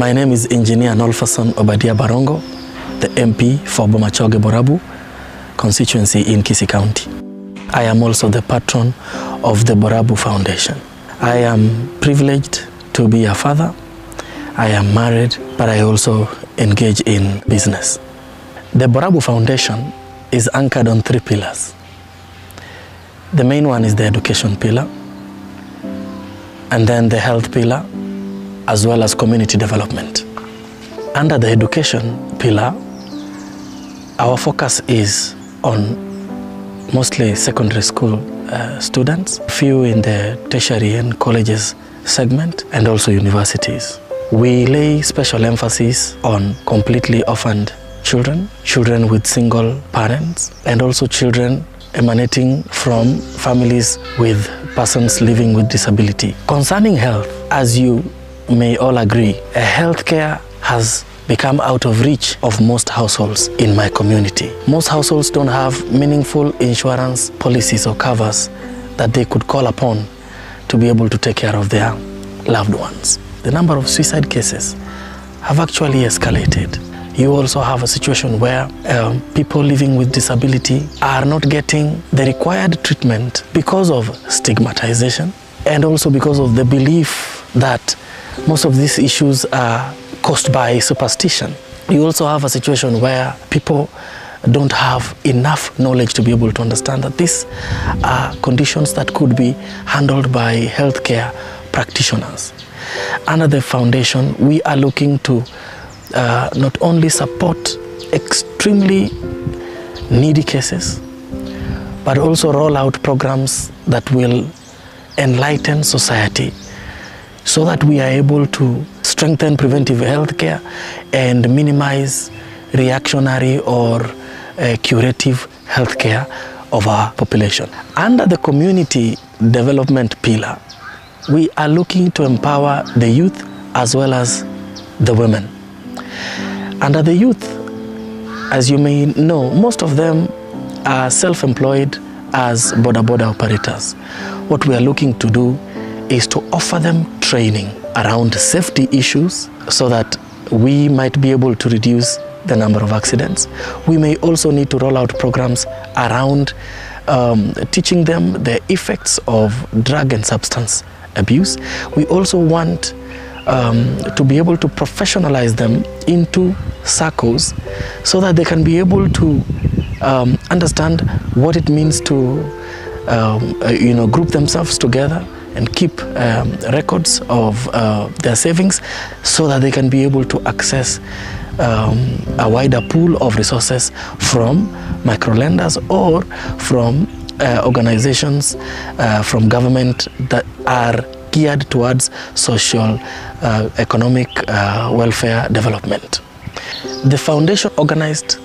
My name is Engineer Nolfason Obadia Barongo, the MP for Bomachoge Borabu constituency in Kisii County. I am also the patron of the Borabu Foundation. I am privileged to be a father. I am married, but I also engage in business. The Borabu Foundation is anchored on three pillars. The main one is the education pillar, and then the health pillar, as well as community development. Under the education pillar, our focus is on mostly secondary school uh, students, few in the tertiary and colleges segment, and also universities. We lay special emphasis on completely orphaned children, children with single parents, and also children emanating from families with persons living with disability. Concerning health, as you may all agree, a healthcare has become out of reach of most households in my community. Most households don't have meaningful insurance policies or covers that they could call upon to be able to take care of their loved ones. The number of suicide cases have actually escalated. You also have a situation where um, people living with disability are not getting the required treatment because of stigmatization and also because of the belief that most of these issues are caused by superstition. You also have a situation where people don't have enough knowledge to be able to understand that these are conditions that could be handled by healthcare practitioners. Under the foundation, we are looking to uh, not only support extremely needy cases, but also roll out programs that will enlighten society so that we are able to strengthen preventive health care and minimize reactionary or uh, curative health care of our population. Under the community development pillar, we are looking to empower the youth as well as the women. Under the youth, as you may know, most of them are self-employed as boda boda operators. What we are looking to do is to offer them training around safety issues so that we might be able to reduce the number of accidents. We may also need to roll out programs around um, teaching them the effects of drug and substance abuse. We also want um, to be able to professionalize them into circles so that they can be able to um, understand what it means to um, uh, you know group themselves together and keep um, records of uh, their savings so that they can be able to access um, a wider pool of resources from microlenders or from uh, organizations uh, from government that are geared towards social, uh, economic uh, welfare development. The foundation organized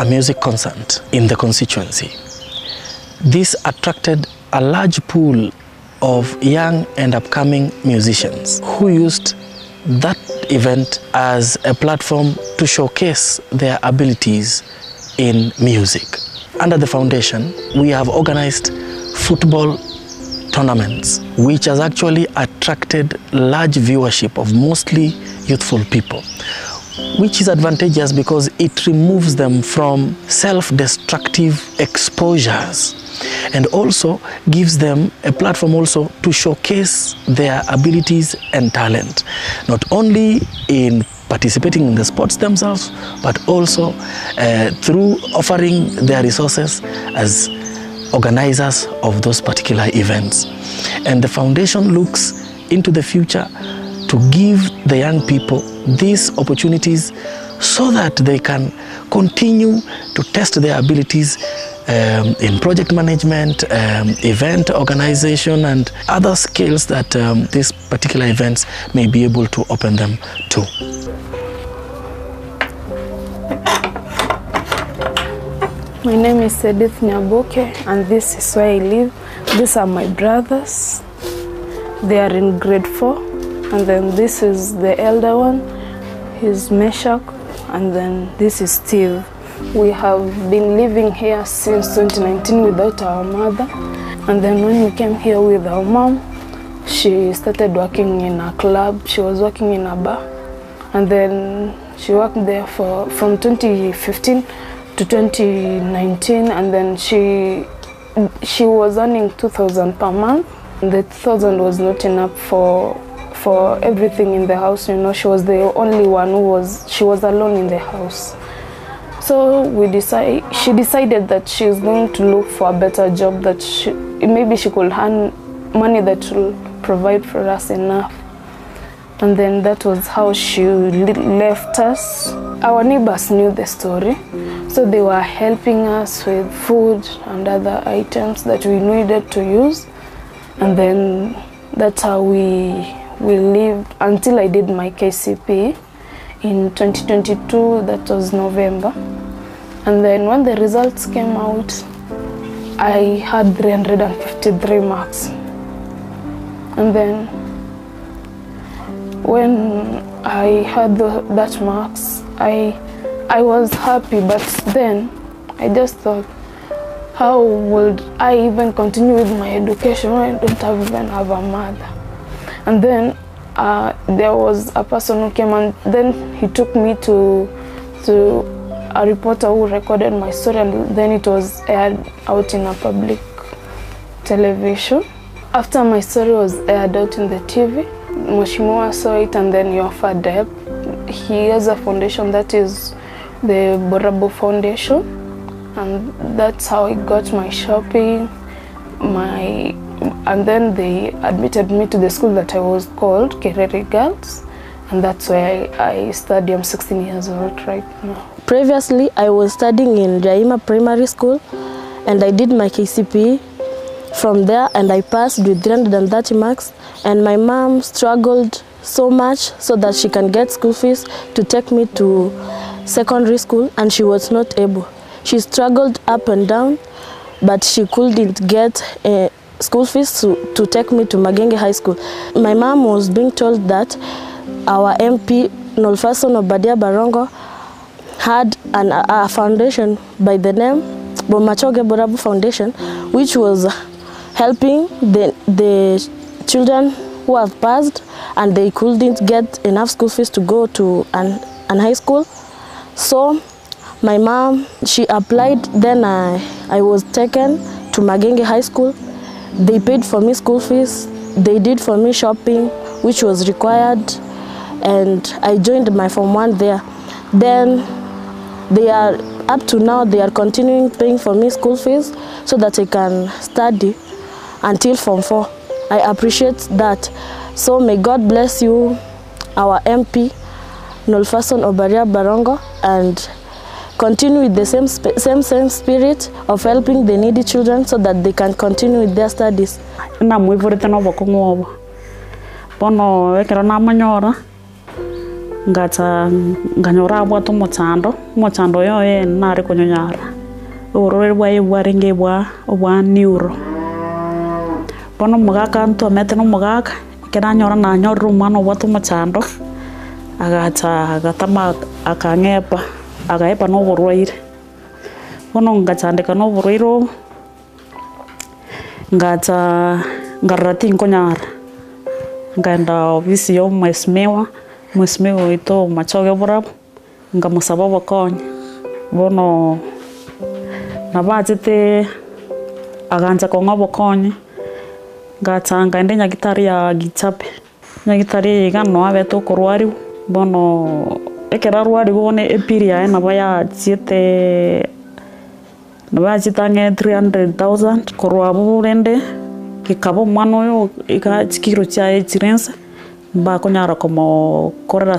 a music concert in the constituency. This attracted a large pool of young and upcoming musicians who used that event as a platform to showcase their abilities in music. Under the foundation, we have organized football tournaments, which has actually attracted large viewership of mostly youthful people, which is advantageous because it removes them from self-destructive exposures and also gives them a platform also to showcase their abilities and talent, not only in participating in the sports themselves, but also uh, through offering their resources as organizers of those particular events. And the foundation looks into the future to give the young people these opportunities so that they can continue to test their abilities um, in project management, um, event organization, and other skills that um, these particular events may be able to open them to. My name is Edith Nyaboke and this is where I live. These are my brothers. They are in grade 4 and then this is the elder one. He's Meshach and then this is Steve. We have been living here since 2019 without our mother. And then when we came here with our mom, she started working in a club. She was working in a bar. And then she worked there for from 2015 to 2019 and then she she was earning 2000 per month. The 2000 was not enough for for everything in the house you know. She was the only one who was she was alone in the house so we decide she decided that she's going to look for a better job that she, maybe she could earn money that will provide for us enough. And then that was how she left us. Our neighbors knew the story. So they were helping us with food and other items that we needed to use. And then that's how we we lived until I did my KCPE in 2022 that was November. And then when the results came out I had 353 marks. And then when I had the, that marks I I was happy. But then I just thought how would I even continue with my education when I don't have even have a mother? And then uh, there was a person who came and then he took me to to a reporter who recorded my story and then it was aired out in a public television. After my story was aired out in the TV Mheshimiwa saw it and then he offered help. He has a foundation that is the Borabo Foundation and that's how I got my shopping my and then they admitted me to the school that I was called Kereri Girls. And that's where I, I study. I'm 16 years old right now. Previously, I was studying in Jaima Primary School and I did my KCPE from there and I passed with 330 marks. And my mom struggled so much so that she can get school fees to take me to secondary school and she was not able. She struggled up and down but she couldn't get uh, school fees to, to take me to Magenge High School. My mom was being told that our MP Nolfason Obadia Barongo had an, a foundation by the name Bomachoge Borabu Foundation, which was helping the, the children who have passed and they couldn't get enough school fees to go to an, an high school. So my mom, she applied, then I, I was taken to Magenge High School. They paid for me school fees, they did for me shopping, which was required, and I joined my Form 1 there. Then they are up to now they are continuing paying for me school fees so that I can study until form 4 I appreciate that. So may God bless you our MP Nolfason Obaria Barongo and continue with the same, same, same spirit of helping the needy children so that they can continue with their studies. Na mwivurite no boko ngoba. Bono wekera na manyora. Ngata nganyora abwa to mochando, mochando yo e nare kunyonyara. Urore bwa ebwa renge bwa obwa niuro. Bono mugaka ntu amete no mugaka kera nyora na nyoru mwana obwa to. Agacha agatama akangepa. agaepa noburwaire bono ngachandeka no burwaire ngacha ngarora tinkonyara ngaenda ofisi ya mwesimiwa mwesimiwa witu machoge burab ngamusaba bokonya bono nabachete agancha kong'a bokonyi ngacha ngaende nyagitari ya gichape nyagitari iganwa betu kurwariu bono ekero arwariwa bono epiri yaye nabo yachiete nabo yachiete ang'e 300,000 korwa bo rende gikaba omwana oyo iga chikiro chiaye chirense mbakonyara komokorera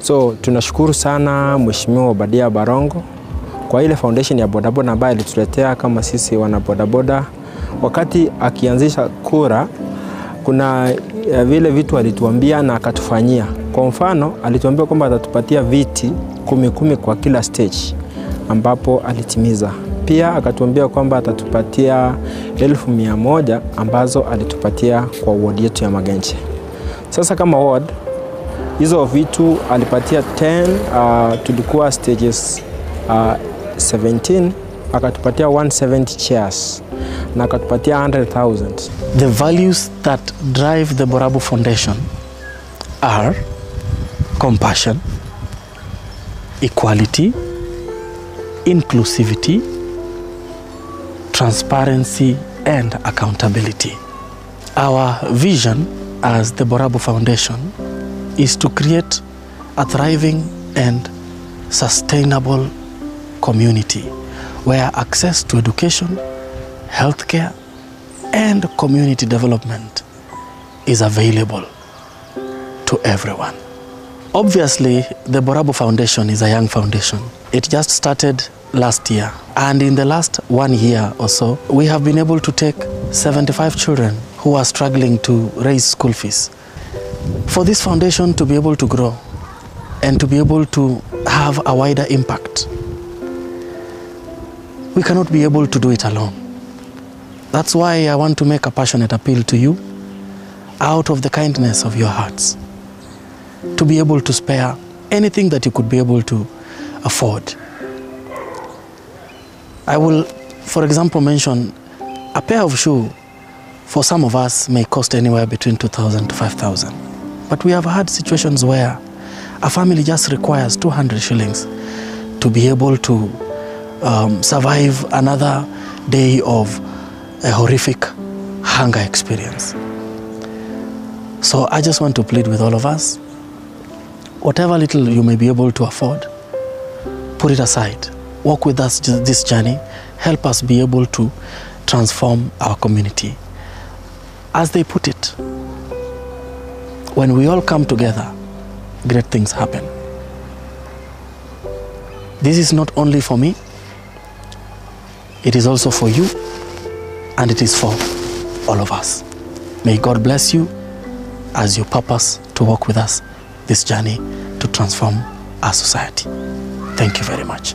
So tunashukuru sana Mheshimiwa Obadia Barongo kwa ile foundation ya bodaboda ambayo alituletea kama sisi wana bodaboda. Wakati akianzisha kura, kuna eh, vile vitu alituambia na akatufanyia. Kwa mfano, alituambia kwamba atatupatia viti kumi kumi kwa kila stage, ambapo alitimiza. Pia akatuambia kwamba atatupatia elfu mia moja ambazo alitupatia kwa ward yetu ya Magenche. Sasa kama ward hizo vitu alipatia 10 uh, tulikuwa stages uh, 17 akatupatia 170 chairs na akatupatia 100,000 The values that drive the Borabu Foundation are compassion, equality, inclusivity, transparency, and accountability. Our vision as the Borabu Foundation is to create a thriving and sustainable community where access to education, healthcare, and community development is available to everyone. Obviously, the Borabu Foundation is a young foundation. It just started last year, and in the last one year or so, we have been able to take 75 children who are struggling to raise school fees. For this foundation to be able to grow and to be able to have a wider impact, we cannot be able to do it alone. That's why I want to make a passionate appeal to you out of the kindness of your hearts to be able to spare anything that you could be able to afford. I will, for example, mention a pair of shoe for some of us may cost anywhere between 2,000 to 5,000. But we have had situations where a family just requires 200 shillings to be able to um, survive another day of a horrific hunger experience. So I just want to plead with all of us whatever little you may be able to afford, put it aside. Walk with us this journey. Help us be able to transform our community. As they put it, when we all come together, great things happen. This is not only for me, it is also for you, and it is for all of us. May God bless you as you purpose to walk with us this journey to transform our society. Thank you very much.